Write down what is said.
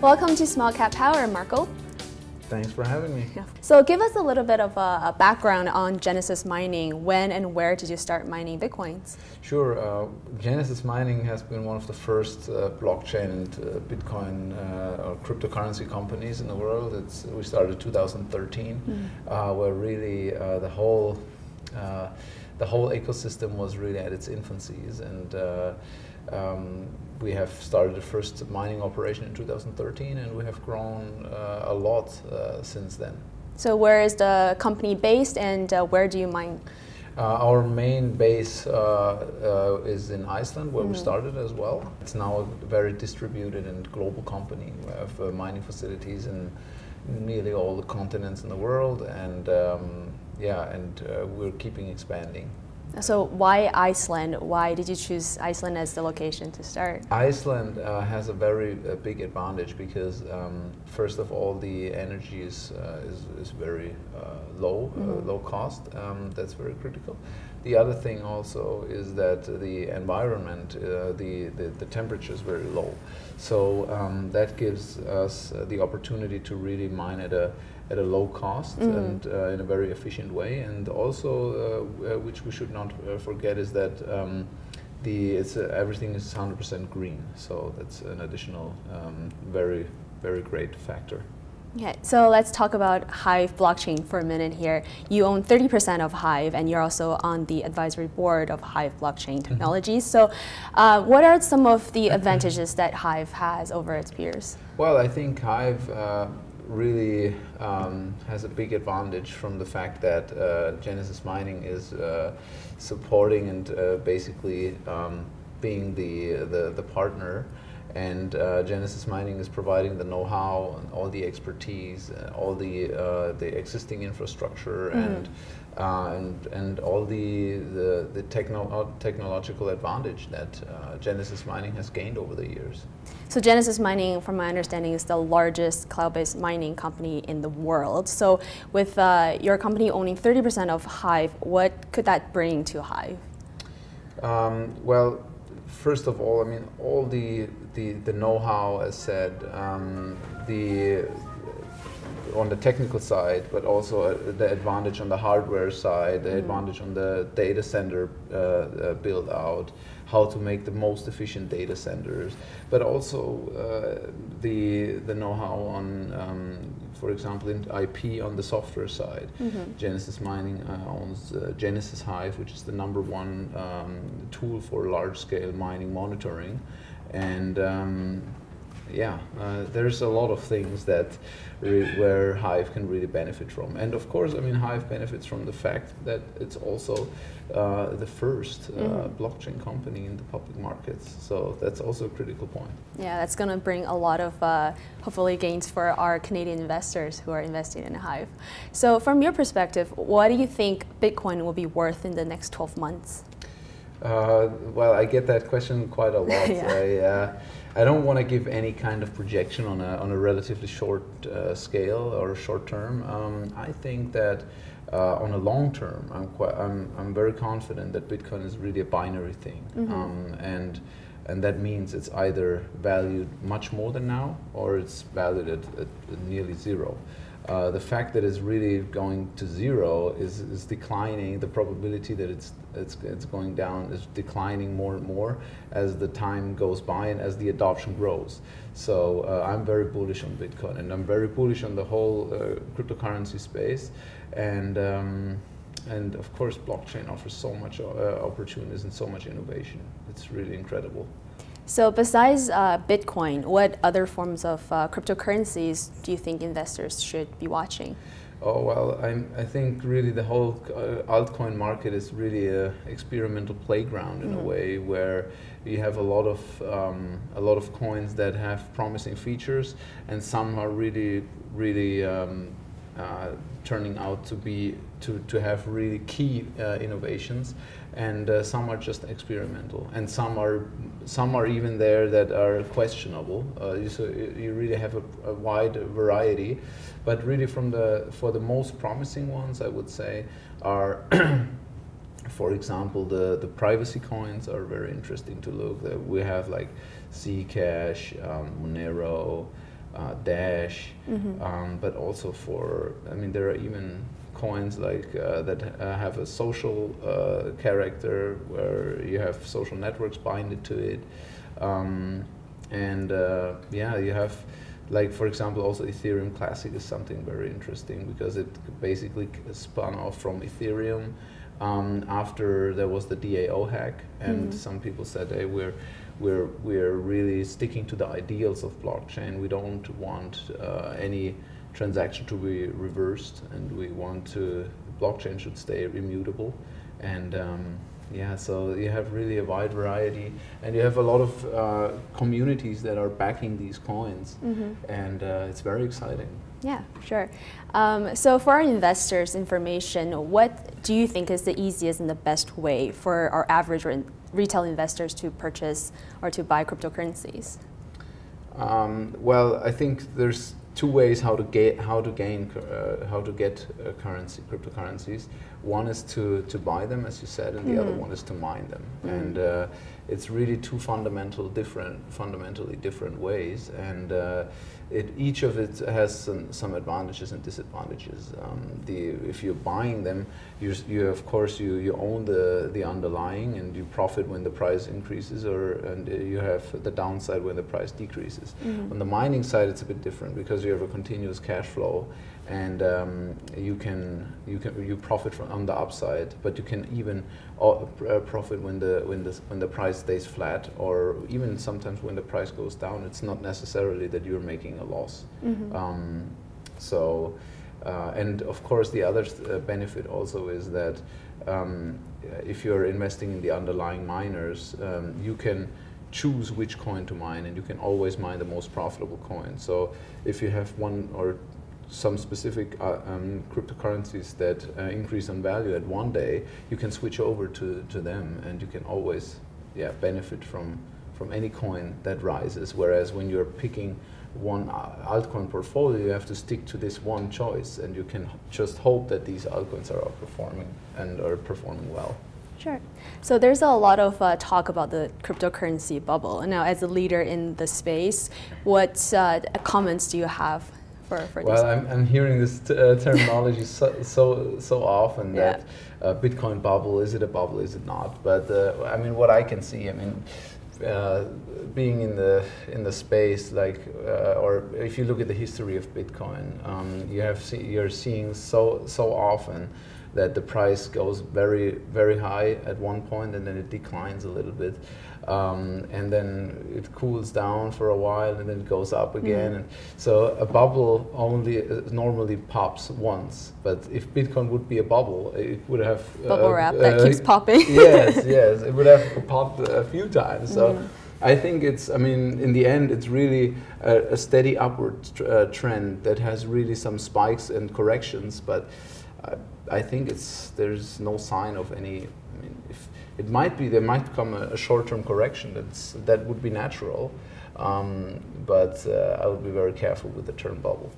Welcome to Small Cap Power, Marco. Thanks for having me. Yeah. So, give us a little bit of a, a, background on Genesis Mining. When and where did you start mining bitcoins? Sure. Uh, Genesis Mining has been one of the first uh, blockchain and uh, Bitcoin uh, or cryptocurrency companies in the world. It's, we started 2013, mm. where really uh, the whole the whole ecosystem was really at its infancies and. Um, we have started the first mining operation in 2013 and we have grown uh, a lot uh, since then. So where is the company based and uh, where do you mine? Uh, our main base uh, uh, is in Iceland, where mm. we mm-hmm. started as well. It's now a very distributed and global company. We have mining facilities in nearly all the continents in the world, and um, yeah, and we're keeping expanding. So why Iceland? Why did you choose Iceland as the location to start? Iceland uh, has a very uh, big advantage because um, first of all the energy is uh, is, is, very uh, low, mm -hmm. low cost. Um, that's very critical. The other thing also is that the environment, uh, the, the, the temperature is very low, so um, that gives us the opportunity to really mine at a at a low cost mm and uh, in a very efficient way. And also, uh, uh which we should not uh, forget, is that um, the it's uh, everything is 100% green. So that's an additional um, very very great factor. Okay, so let's talk about Hive blockchain for a minute here. You own 30% of Hive, and you're also on the advisory board of Hive blockchain mm-hmm. technologies. Mm -hmm. So, uh, what are some of the advantages that Hive has over its peers? Well, I think Hive uh, really um, has a big advantage from the fact that uh, Genesis Mining is uh, supporting and uh, basically um, being the, the, the partner and uh, Genesis Mining is providing the know-how and all the expertise, uh, all the uh, the existing infrastructure, mm -hmm. and uh, and and all the the, the techno technological advantage that uh, Genesis Mining has gained over the years. So Genesis Mining, from my understanding, is the largest cloud-based mining company in the world. So with uh, your company owning 30% of Hive, what could that bring to Hive? Um, well, first of all, I mean, all the the, the know-how, as said, um, the on the technical side, but also uh, the advantage on the hardware side, the mm. advantage on the data center uh, uh, build out, how to make the most efficient data centers, but also uh, the the know-how on, um, for example, in IP on the software side. Mm -hmm. Genesis Mining uh, owns uh, Genesis Hive, which is the number one um, tool for large-scale mining monitoring, and um, yeah, uh, there's a lot of things that where Hive can really benefit from. And of course, I mean, Hive benefits from the fact that it's also uh, the first uh, mm. blockchain company in the public markets. So that's also a critical point. Yeah, that's going to bring a lot of uh, hopefully gains for our Canadian investors who are investing in Hive. So from your perspective, what do you think Bitcoin will be worth in the next 12 months? Uh, well, I get that question quite a lot. yeah. I, uh, I don't want to give any kind of projection on a, on a relatively short uh, scale or short term. Um, I think that uh, on a long term, I'm, quite, I'm, I'm very confident that Bitcoin is really a binary thing. Mm -hmm. um, and, and that means it's either valued much more than now or it's valued at, at, nearly zero. Uh, the fact that it's really going to zero is, is declining. The probability that it's, it's, it's going down is declining more and more as the time goes by and as the adoption grows. So uh, I'm very bullish on Bitcoin and I'm very bullish on the whole uh, cryptocurrency space. And, um, and of course, blockchain offers so much uh, opportunities and so much innovation. It's really incredible. So besides uh, Bitcoin, what other forms of uh, cryptocurrencies do you think investors should be watching? Oh well, I'm, i think really the whole uh, altcoin market is really an experimental playground in mm -hmm. a mm-hmm. way where you have a lot of um, a lot of coins that have promising features, and some are really really um, uh, turning out to be to, to have really key uh, innovations and uh, some are just experimental, and some are some are even there that are questionable. Uh, so you really have a, a, wide variety, but really from the for the most promising ones, I would say are. for example, the, the privacy coins are very interesting to look. We have like Zcash, um, Monero, uh, Dash, Mm-hmm. um, but also for, I mean, there are even coins like uh, that uh, have a social uh, character where you have social networks binded to it. Um, and uh, yeah, you have, like, for example, also Ethereum Classic is something very interesting because it basically spun off from Ethereum um, after there was the DAO hack, and Mhm. some people said, "Hey, we're we're we're really sticking to the ideals of blockchain. We don't want uh, any transaction to be reversed, and we want to blockchain should stay immutable." And um, yeah, so you have really a wide variety, and you have a lot of uh, communities that are backing these coins, Mhm. and uh, it's very exciting. Yeah, sure. Um, so for our investors' information, what do you think is the easiest and the best way for our average re- retail investors to purchase or to buy cryptocurrencies? Um, well, I think there's two ways how to get how to gain uh, how to get uh, currency cryptocurrencies. One is to to buy them, as you said, and the other Mhm. one is to mine them. Mhm. And uh, it's really two fundamental different fundamentally different ways, and uh, it each of it has some, some advantages and disadvantages. Um, the if you're buying them, you you of course you, you own the the underlying and you profit when the price increases, or and uh, you have the downside when the price decreases. Mhm. On the mining side, it's a bit different because you have a continuous cash flow, and um, you can you can you profit from on the upside, but you can even profit when the when the when the price stays flat, or even sometimes when the price goes down. It's not necessarily that you're making a loss. Mhm. Um, so, uh, and of course, the other uh, benefit also is that um, if you're investing in the underlying miners, um, you can choose which coin to mine, and you can always mine the most profitable coin. So, if you have one or some specific uh, um, cryptocurrencies that uh, increase in value at one day, you can switch over to, to them, and you can always, yeah, benefit from from any coin that rises. Whereas when you're picking one uh, altcoin portfolio, you have to stick to this one choice, and you can just hope that these altcoins are outperforming and are performing well. Sure. So there's a lot of uh, talk about the cryptocurrency bubble. Now, as a leader in the space, what uh, comments do you have for, for Well? I'm, I'm hearing this uh, terminology so, so so often Yeah. that uh, Bitcoin bubble is it a bubble is it not? But uh, I mean, what I can see, I mean, uh, being in the in the space, like, uh, or if you look at the history of Bitcoin, um, you have see, you're seeing so so often that the price goes very very high at one point and then it declines a little bit. Um, and then it cools down for a while and then it goes up again. Mhm. And so a bubble only uh, normally pops once, but if Bitcoin would be a bubble, it would have Bubble wrap that uh, keeps popping. yes, yes, it would have popped a few times. So Mhm. I think it's. I mean, in the end, it's really a, a steady upward tr- uh, trend that has really some spikes and corrections, but. I I think it's there's no sign of any. I mean, if it might be there might come a, a short-term correction that's that would be natural, um, but uh, I would be very careful with the term bubble.